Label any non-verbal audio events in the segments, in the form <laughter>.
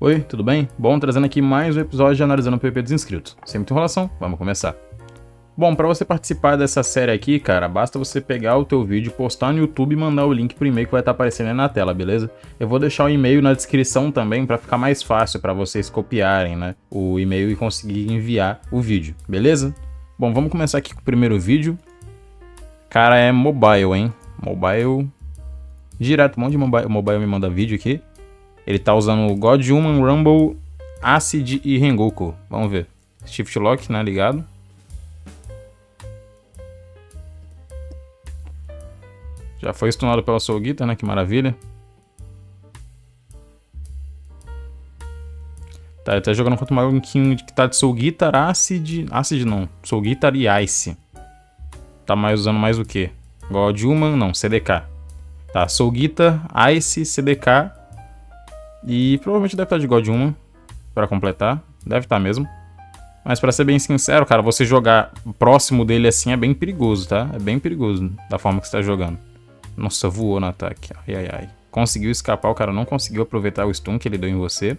Oi, tudo bem? Bom, trazendo aqui mais um episódio de Analisando o PvP dos Inscritos. Sem muita enrolação, vamos começar. Bom, para você participar dessa série aqui, cara, basta você pegar o teu vídeo, postar no YouTube e mandar o link pro e-mail que vai estar aparecendo aí na tela, beleza? Eu vou deixar o e-mail na descrição também para ficar mais fácil para vocês copiarem, né, o e-mail e conseguir enviar o vídeo, beleza? Bom, vamos começar aqui com o primeiro vídeo. Cara, é mobile, hein? Mobile... Direto, um monte de mobile, mobile me manda vídeo aqui. Ele tá usando God Human, Rumble, Acid e Rengoku. Vamos ver. Shift Lock, né, ligado. Já foi stunado pela Soul Guitar, né? Que maravilha. Tá, ele tá jogando contra o maluquinho que tá de Soul Guitar, Acid... Acid não. Soul Guitar e Ice. Tá mais usando mais o quê? God Human, não. CDK. Tá, Soul Guitar, Ice, CDK. E provavelmente deve estar de God Human. Pra completar. Deve estar mesmo. Mas para ser bem sincero, cara, você jogar próximo dele assim é bem perigoso, tá? É bem perigoso da forma que você tá jogando. Nossa, voou no ataque. Ai, ai, ai. Conseguiu escapar, o cara não conseguiu aproveitar o stun que ele deu em você.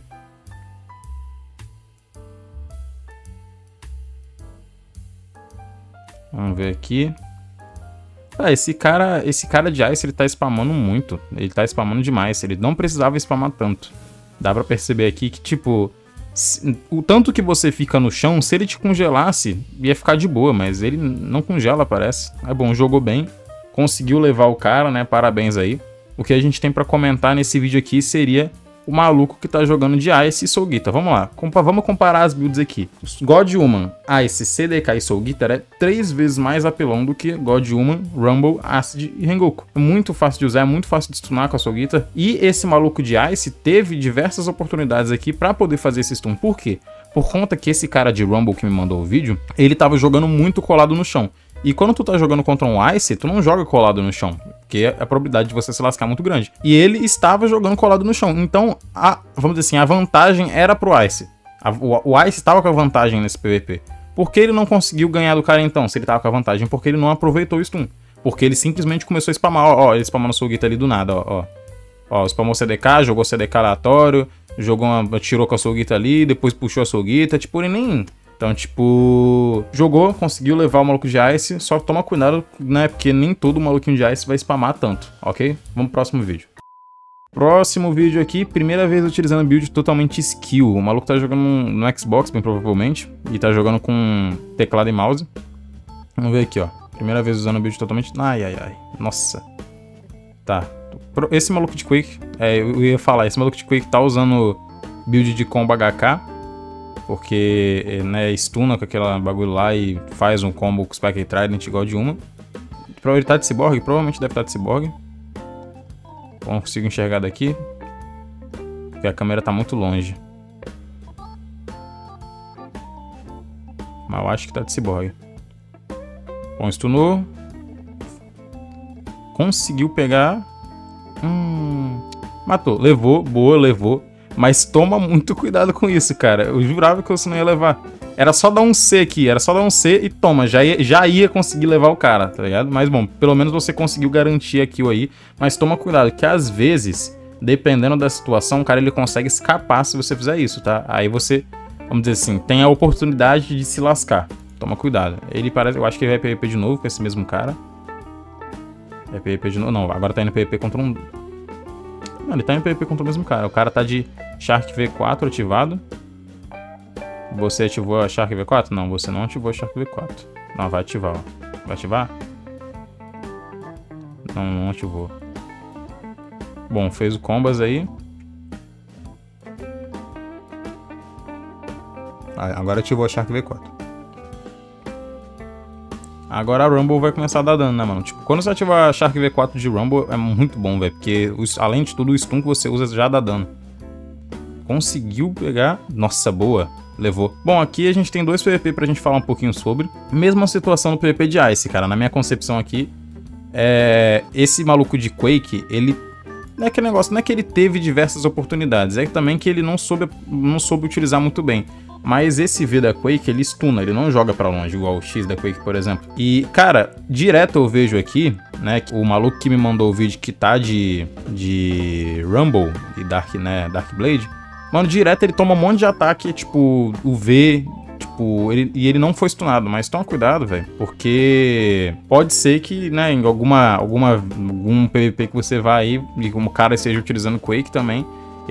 Vamos ver aqui. Ah, esse cara, esse cara de Ice, ele tá spamando muito. Ele tá spamando demais. Ele não precisava spamar tanto. Dá pra perceber aqui que, tipo... O tanto que você fica no chão, se ele te congelasse, ia ficar de boa. Mas ele não congela, parece. É bom, jogou bem conseguiu levar o cara, né? Parabéns aí. O que a gente tem para comentar nesse vídeo aqui seria o maluco que tá jogando de Ice e Soul Guitar. Vamos lá, Compa vamos comparar as builds aqui. God Human, Ice, CDK e Soul Guitar é três vezes mais apelão do que God Human, Rumble, Acid e Rengoku. É muito fácil de usar, é muito fácil de stunar com a Soul Guitar. E esse maluco de Ice teve diversas oportunidades aqui para poder fazer esse stun. Por quê? Por conta que esse cara de Rumble que me mandou o vídeo, ele tava jogando muito colado no chão. E quando tu tá jogando contra um Ice, tu não joga colado no chão, porque a probabilidade de você se lascar é muito grande. E ele estava jogando colado no chão. Então, a, vamos dizer assim, a vantagem era pro Ice. A, o, o, Ice estava com a vantagem nesse PVP. Por que ele não conseguiu ganhar do cara então, se ele tava com a vantagem? Porque ele não aproveitou o stun. Porque ele simplesmente começou a spamar. Ó, ó ele spamou no Soul ali do nada, ó, ó. Ó, spamou CDK, jogou CDK aleatório, jogou uma, tirou com a Soul ali, depois puxou a Soul Tipo, ele nem então, tipo, jogou, conseguiu levar o maluco de Ice, só toma cuidado, né? Porque nem todo maluquinho de Ice vai spamar tanto, ok? Vamos pro próximo vídeo. Próximo vídeo aqui, primeira vez utilizando build totalmente skill. O maluco tá jogando no Xbox, bem provavelmente, e tá jogando com teclado e mouse. Vamos ver aqui, ó. Primeira vez usando build totalmente... Ai, ai, ai. Nossa. Tá. Esse maluco de Quake, é, eu ia falar, esse maluco de Quake tá usando build de combo HK porque, eh, né, stuna com aquela bagulho lá e faz um combo com Spike Trident igual de uma. Probabilidade tá de Cyborg, provavelmente deve estar tá de Cyborg. Não consigo enxergar daqui. Porque a câmera tá muito longe. Mas eu acho que tá de Cyborg. Bom, stunou. Conseguiu pegar. Hum, matou. Levou, boa, levou. Mas toma muito cuidado com isso, cara. Eu jurava que você não ia levar. Era só dar um C aqui, era só dar um C e toma, já ia, já ia conseguir levar o cara, tá ligado? Mas bom, pelo menos você conseguiu garantir aqui aí. Mas toma cuidado, que às vezes, dependendo da situação, o cara ele consegue escapar se você fizer isso, tá? Aí você, vamos dizer assim, tem a oportunidade de se lascar. Toma cuidado. Ele parece, eu acho que ele vai PVP de novo com esse mesmo cara. Vai PVP de novo. Não, agora tá indo PVP contra um. Ele tá em PVP contra o mesmo cara. O cara tá de Shark V4 ativado. Você ativou a Shark V4? Não, você não ativou a Shark V4. Não, vai ativar, ó. Vai ativar? Não, não ativou. Bom, fez o combas aí. Agora ativou a Shark V4. Agora a Rumble vai começar a dar dano, né, mano? Tipo, quando você ativar a Shark V4 de Rumble, é muito bom, velho. Porque, além de tudo, o stun que você usa já dá dano. Conseguiu pegar. Nossa, boa. Levou. Bom, aqui a gente tem dois PVP pra gente falar um pouquinho sobre. Mesma situação no PVP de Ice, cara. Na minha concepção aqui, é... esse maluco de Quake, ele não é aquele negócio, não é que ele teve diversas oportunidades, é também que ele não soube, não soube utilizar muito bem. Mas esse V da Quake, ele stuna, ele não joga para longe, igual o X da Quake, por exemplo. E, cara, direto eu vejo aqui, né, o maluco que me mandou o vídeo que tá de, de Rumble e Dark, né, Dark Blade, Mano, direto ele toma um monte de ataque, tipo, o V, tipo, ele, e ele não foi stunado, mas toma cuidado, velho, porque pode ser que, né, em alguma, alguma, algum PVP que você vai aí, e como cara esteja utilizando Quake também,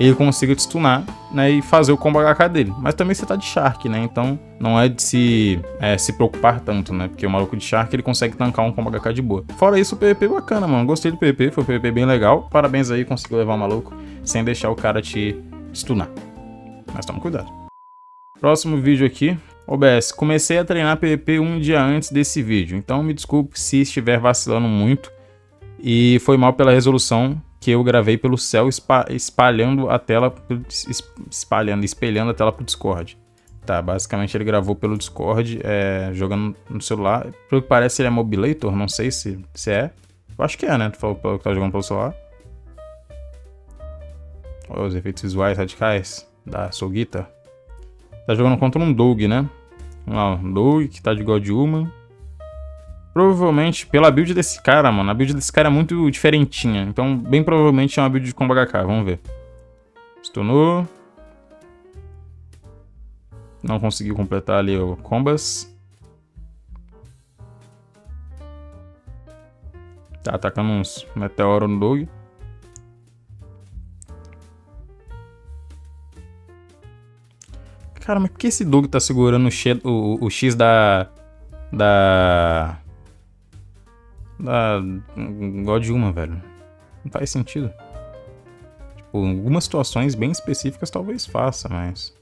ele consiga te stunar, né, e fazer o combo HK dele. Mas também você tá de Shark, né, então não é de se, é, se preocupar tanto, né, porque o maluco de Shark, ele consegue tancar um combo HK de boa. Fora isso, o PvP bacana, mano, gostei do PvP, foi um PvP bem legal, parabéns aí, conseguiu levar o maluco, sem deixar o cara te stunar. Mas toma cuidado. Próximo vídeo aqui. OBS, comecei a treinar PvP um dia antes desse vídeo, então me desculpe se estiver vacilando muito e foi mal pela resolução que eu gravei pelo céu espalhando a tela, espalhando, espelhando a tela pro Discord. Tá, basicamente ele gravou pelo Discord, é, jogando no celular. Pelo que parece ele é mobilator, não sei se, se é. Eu acho que é, né? Tu falou que tá jogando pelo celular. Olha os efeitos visuais radicais da Sogita. Tá jogando contra um Doug, né? Ó, Doug que tá de God Human. Provavelmente, pela build desse cara, mano, a build desse cara é muito diferentinha. Então, bem provavelmente é uma build de combo HK. Vamos ver. Stunou. Não conseguiu completar ali o combas. Tá atacando uns meteoro no Doug. Cara, mas por que esse Doug tá segurando o, o, o X da... Da... Da... God uma, velho. Não faz sentido. Tipo, algumas situações bem específicas talvez faça, mas...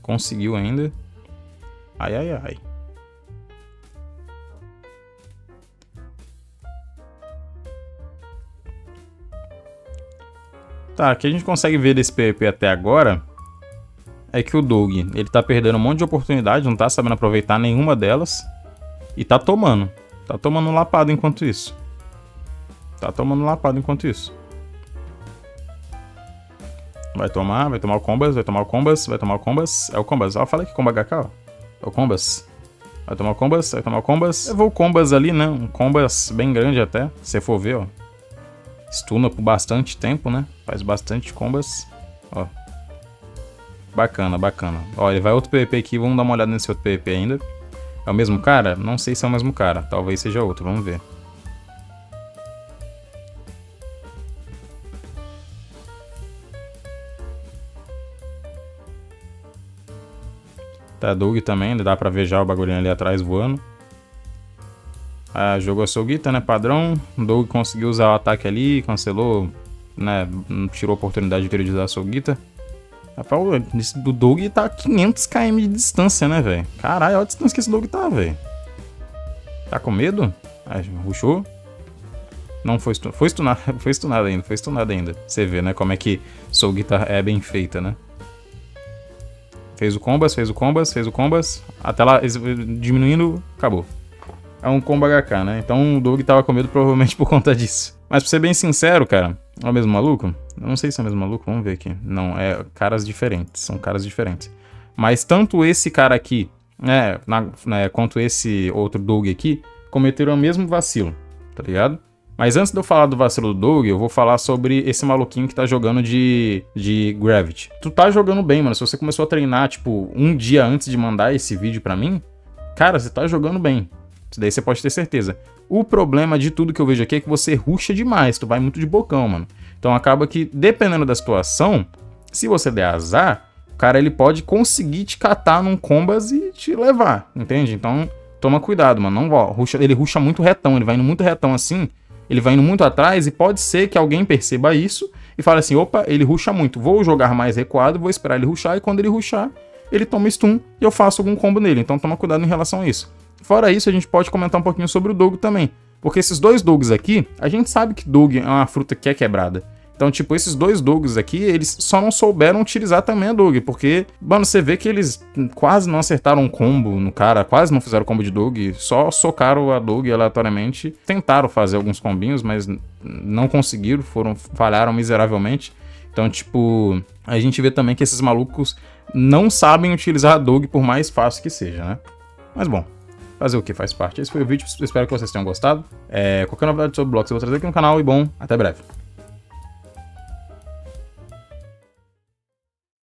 Conseguiu ainda. Ai, ai, ai. Tá, aqui a gente consegue ver desse PvP até agora é que o Doug, ele tá perdendo um monte de oportunidade, não tá sabendo aproveitar nenhuma delas. E tá tomando. Tá tomando lapado enquanto isso. Tá tomando lapado enquanto isso. Vai tomar, vai tomar o combas, vai tomar o combas, vai tomar o combas. É o combas. Ó, fala que comba HK, ó. É o combas. Vai tomar o combas, vai tomar o combas. Levou o combas ali, né? Um combas bem grande até. Se for ver, ó. Stuna por bastante tempo, né? Faz bastante combas. Ó. Bacana, bacana. Olha, vai outro PVP aqui, vamos dar uma olhada nesse outro PVP ainda. É o mesmo cara? Não sei se é o mesmo cara, talvez seja outro, vamos ver. Tá, Doug também, dá pra ver já o bagulhinho ali atrás voando. Ah, jogou a Soguita, né, padrão. Doug conseguiu usar o ataque ali, cancelou, né, tirou a oportunidade de utilizar a Soguita. O Doug tá a 500 km de distância, né, velho? Caralho, olha a distância que esse Doug tá, velho. Tá com medo? Ah, ruxou. Não foi stunado. Foi stunado, <laughs> foi stunado ainda, foi stunado ainda. Você vê, né, como é que Soul Guitar é bem feita, né? Fez o combas, fez o combas, fez o combas. Até lá, diminuindo, acabou. É um combo HK, né? Então o Doug tava com medo provavelmente <laughs> por conta disso. Mas pra ser bem sincero, cara, é o mesmo maluco? Eu não sei se é o mesmo maluco, vamos ver aqui. Não, é caras diferentes, são caras diferentes. Mas tanto esse cara aqui, né, na, né, quanto esse outro Doug aqui, cometeram o mesmo vacilo, tá ligado? Mas antes de eu falar do vacilo do Doug, eu vou falar sobre esse maluquinho que tá jogando de, de Gravity. Tu tá jogando bem, mano. Se você começou a treinar, tipo, um dia antes de mandar esse vídeo pra mim, cara, você tá jogando bem. Isso daí você pode ter certeza. O problema de tudo que eu vejo aqui é que você ruxa demais, tu vai muito de bocão, mano. Então acaba que, dependendo da situação, se você der azar, o cara ele pode conseguir te catar num combas e te levar, entende? Então toma cuidado, mano. Não, ó, ruxa, ele ruxa muito retão, ele vai indo muito retão assim, ele vai indo muito atrás e pode ser que alguém perceba isso e fale assim: opa, ele ruxa muito, vou jogar mais recuado, vou esperar ele ruxar e quando ele ruxar, ele toma stun e eu faço algum combo nele. Então toma cuidado em relação a isso. Fora isso, a gente pode comentar um pouquinho sobre o Doug também. Porque esses dois Dogs aqui, a gente sabe que Doug é uma fruta que é quebrada. Então, tipo, esses dois Dogs aqui, eles só não souberam utilizar também a Dog, porque, mano, você vê que eles quase não acertaram um combo no cara, quase não fizeram combo de Dog, só socaram a Dog aleatoriamente, tentaram fazer alguns combinhos, mas não conseguiram, foram falharam miseravelmente. Então, tipo, a gente vê também que esses malucos não sabem utilizar a Dog por mais fácil que seja, né? Mas bom, fazer o que faz parte. Esse foi o vídeo, espero que vocês tenham gostado. É, qualquer novidade sobre blocos eu vou trazer aqui no canal e bom, até breve.